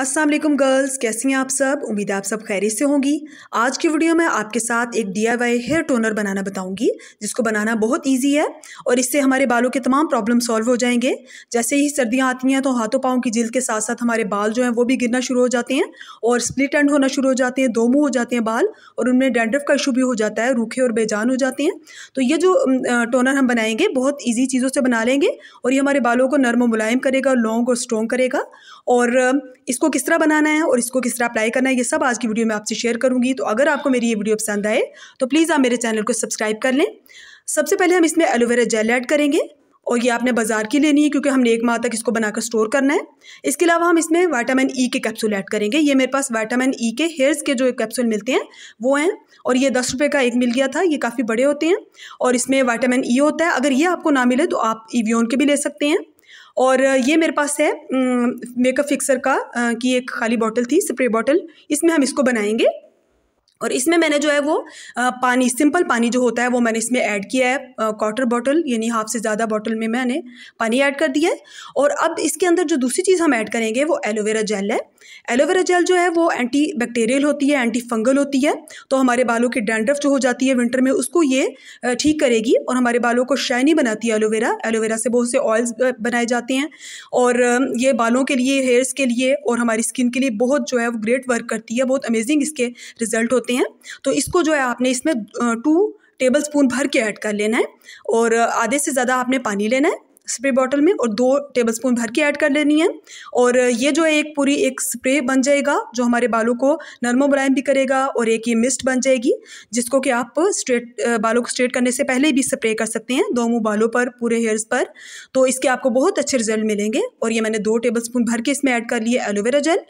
वालेकुम गर्ल्स, कैसी हैं आप सब? उम्मीद है आप सब खैरियत से होंगी। आज की वीडियो में आपके साथ एक डीआईवाई हेयर टोनर बनाना बताऊँगी, जिसको बनाना बहुत इजी है और इससे हमारे बालों के तमाम प्रॉब्लम सॉल्व हो जाएँगे। जैसे ही सर्दियाँ आती हैं तो हाथों पाँव की जिल्द के साथ साथ हमारे बाल जो हैं वो भी गिरना शुरू हो जाते हैं और स्प्लिट एंड होना शुरू हो जाते हैं, दो मुँह हो जाते हैं बाल और उनमें डेंड्रफ का इशू भी हो जाता है, रूखे और बेजान हो जाते हैं। तो ये जो टोनर हम बनाएँगे, बहुत ईजी चीज़ों से बना लेंगे और ये हमारे बालों को नरम मुलायम करेगा लॉन्ग और स्ट्रॉन्ग करेगा और इसको किस तरह बनाना है और इसको किस तरह अप्लाई करना है, ये सब आज की वीडियो में आपसे शेयर करूँगी। तो अगर आपको मेरी ये वीडियो पसंद आए तो प्लीज़ आप मेरे चैनल को सब्सक्राइब कर लें। सबसे पहले हम इसमें एलोवेरा जेल ऐड करेंगे और ये आपने बाज़ार की लेनी है क्योंकि हमने एक माह तक इसको बनाकर स्टोर करना है। इसके अलावा हम इसमें वाइटामिन ई के कैप्सूल ऐड करेंगे। ये मेरे पास वाइटामिन ई के हेयर्स के जो कैप्सूल मिलते हैं, वो हैं और ये दस रुपये का एक मिल गया था। ये काफ़ी बड़े होते हैं और इसमें वाइटामिन ई होता है। अगर ये आपको ना मिले तो आप ईवियोन के भी ले सकते हैं। और ये मेरे पास है मेकअप फिक्सर का की एक खाली बॉटल थी स्प्रे बॉटल इसमें हम इसको बनाएँगे। और इसमें मैंने जो है वो पानी, सिंपल पानी जो होता है वो मैंने इसमें ऐड किया है क्वार्टर बॉटल यानी हाफ़ से ज़्यादा बॉटल में मैंने पानी ऐड कर दिया है। और अब इसके अंदर जो दूसरी चीज़ हम ऐड करेंगे वो एलोवेरा जेल है। एलोवेरा जेल जो है वो एंटी बैक्टीरियल होती है एंटी फंगल होती है तो हमारे बालों की डैंड्रफ जो हो जाती है विंटर में उसको ये ठीक करेगी और हमारे बालों को शाइनी बनाती है एलोवेरा एलोवेरा से बहुत से ऑयल्स बनाए जाते हैं और ये बालों के लिए हेयर्स के लिए और हमारी स्किन के लिए बहुत जो है वो ग्रेट वर्क करती है, बहुत अमेजिंग इसके रिज़ल्ट होते हैं। तो इसको जो है आपने इसमें टू टेबल स्पून भर के ऐड कर लेना है और आधे से ज़्यादा आपने पानी लेना है स्प्रे बॉटल में और दो टेबलस्पून भर के ऐड कर लेनी है। और ये जो है एक पूरी एक स्प्रे बन जाएगा जो हमारे बालों को नरमो मुलायम भी करेगा और एक ये मिस्ट बन जाएगी, जिसको कि आप स्ट्रेट बालों को स्ट्रेट करने से पहले भी स्प्रे कर सकते हैं दो मुँह बालों पर, पूरे हेयर्स पर। तो इसके आपको बहुत अच्छे रिज़ल्ट मिलेंगे और ये मैंने दो टेबल स्पून भर के इसमें ऐड कर लिए एलोवेरा जेल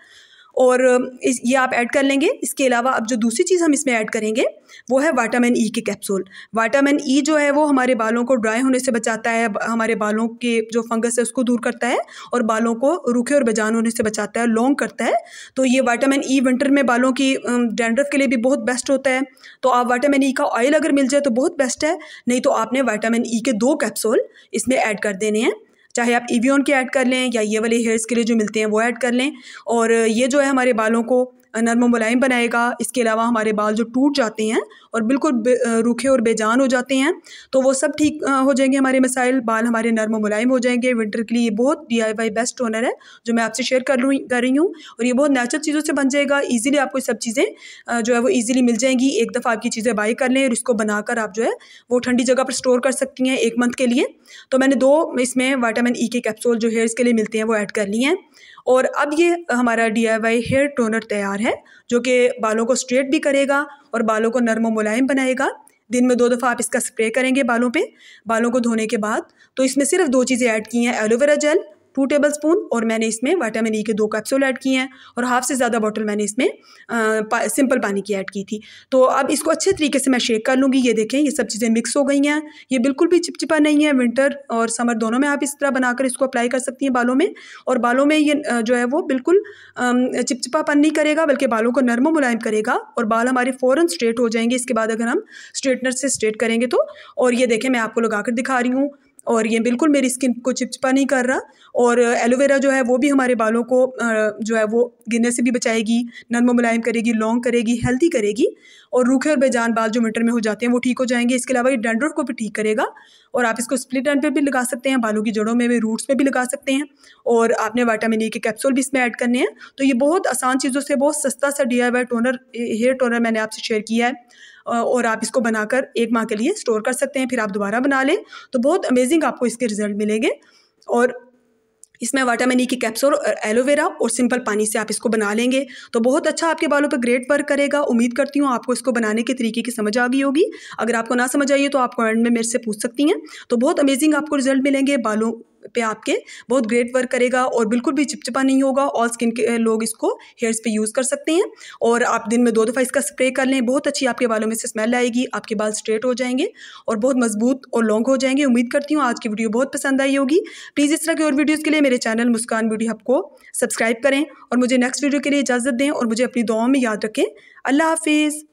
और इस, ये आप ऐड कर लेंगे। इसके अलावा अब जो दूसरी चीज़ हम इसमें ऐड करेंगे, वो है वाटामिन ई के कैप्सूल वाटामिन ई जो है, वो हमारे बालों को ड्राई होने से बचाता है, हमारे बालों के जो फंगस है, उसको दूर करता है और बालों को रूखे और बेजान होने से बचाता है लॉन्ग करता है। तो ये वाटामिन ई विंटर में बालों की डेंड्रफ के लिए भी बहुत बेस्ट होता है। तो आप वाटामिन ई का ऑयल अगर मिल जाए तो बहुत बेस्ट है, नहीं तो आपने वाटामिन ई के दो कैप्सूल इसमें ऐड कर देने हैं। चाहे आप ईवियन के ऐड कर लें या ये वाले हेयर्स के लिए जो मिलते हैं वो ऐड कर लें और ये जो है हमारे बालों को नरम मुलायम बनाएगा। इसके अलावा हमारे बाल जो टूट जाते हैं और बिल्कुल रूखे और बेजान हो जाते हैं तो वो सब ठीक हो जाएँगे हमारे मसाइल। बाल हमारे नरम मुलायम हो जाएँगे। विंटर के लिए ये बहुत D I Y best toner है, जो मैं आपसे शेयर कर कर रही हूँ और ये बहुत नेचुरल चीज़ों से बन जाएगा। ईजिली आपको सब चीज़ें जो है वो ईजिली मिल जाएँगी। एक दफ़ा आपकी चीज़ें बाई कर लें और इसको बनाकर आप जो है वो ठंडी जगह पर स्टोर कर सकती हैं एक मंथ के लिए। तो मैंने दो इसमें वाइटामिन ई के कैप्सूल जो हेयर्स के लिए मिलते हैं वो ऐड कर लिए हैं। और अब ये हमारा D I Y hair toner तैयार है, जो कि बालों को स्ट्रेट भी करेगा और बालों को नरम मुलायम बनाएगा। दिन में दो दफ़ा आप इसका स्प्रे करेंगे बालों पे। बालों को धोने के बाद तो इसमें सिर्फ़ दो चीज़ें ऐड की हैं, aloe vera gel two tablespoon और मैंने इसमें वाइटामिन ई के दो कैप्सूल ऐड किए हैं और हाफ़ से ज़्यादा बॉटल मैंने इसमें आ, पा, सिंपल पानी की ऐड की थी। तो अब इसको अच्छे तरीके से मैं शेक कर लूँगी। ये देखें ये सब चीज़ें मिक्स हो गई हैं। ये बिल्कुल भी चिपचिपा नहीं है। विंटर और समर दोनों में आप इस तरह बनाकर इसको अप्लाई कर सकती हैं बालों में। और बालों में ये जो है वो बिल्कुल चिपचिपापन नहीं करेगा बल्कि बालों को नरम मुलायम करेगा और बाल हमारे फ़ौरन स्ट्रेट हो जाएँगे। इसके बाद अगर हम स्ट्रेटनर से स्ट्रेट करेंगे तो। और ये देखें मैं आपको लगा कर दिखा रही हूँ। और ये बिल्कुल मेरी स्किन को चिपचिपा नहीं कर रहा और एलोवेरा जो है वो भी हमारे बालों को जो है वो गिरने से भी बचाएगी नरम मुलायम करेगी, लॉन्ग करेगी, हेल्दी करेगी और रूखे और बेजान बाल जो विंटर में हो जाते हैं वो ठीक हो जाएँगे। इसके अलावा ये डेंड्रफ को भी ठीक करेगा और आप इसको स्प्लिट एंड पे भी लगा सकते हैं, बालों की जड़ों में भी, रूट्स में भी लगा सकते हैं और आपने वाइटामिन ई के कैप्सूल भी इसमें ऐड करने हैं। तो ये बहुत आसान चीज़ों से, बहुत सस्ता सा DIY टोनर हेयर टोनर मैंने आपसे शेयर किया है। और आप इसको बनाकर एक माह के लिए स्टोर कर सकते हैं। फिर आप दोबारा बना लें तो बहुत अमेजिंग आपको इसके रिज़ल्ट मिलेंगे। और इसमें वाटामिन ई की कैप्सूल एलोवेरा और सिंपल पानी से आप इसको बना लेंगे। तो बहुत अच्छा आपके बालों पर ग्रेट वर्क करेगा। उम्मीद करती हूँ आपको इसको बनाने के तरीके की समझ आ गई होगी। अगर आपको ना समझ आइए तो आप कमेंट में मेरे से पूछ सकती हैं। तो बहुत अमेजिंग आपको रिज़ल्ट मिलेंगे। बालों पे आपके बहुत ग्रेट वर्क करेगा और बिल्कुल भी चिपचिपा नहीं होगा। ऑल स्किन के, लोग इसको हेयर्स पे यूज़ कर सकते हैं और आप दिन में दो दफ़ा इसका स्प्रे कर लें। बहुत अच्छी आपके बालों में से स्मेल आएगी, आपके बाल स्ट्रेट हो जाएँगे और बहुत मज़बूत और लॉन्ग हो जाएँगे। उम्मीद करती हूँ आज की वीडियो बहुत पसंद आई होगी। प्लीज़ इस तरह की और वीडियोज़ के लिए मेरे चैनल मुस्कान ब्यूटी हब को सब्सक्राइब करें और मुझे नेक्स्ट वीडियो के लिए इजाज़त दें और मुझे अपनी दुआओं में याद रखें। अल्लाह हाफिज़।